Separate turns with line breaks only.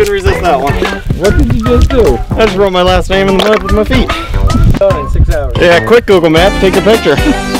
couldn't resist that one.
What did you just do?
I just wrote my last name in the mud with my feet. Yeah, quick Google Maps, take a picture.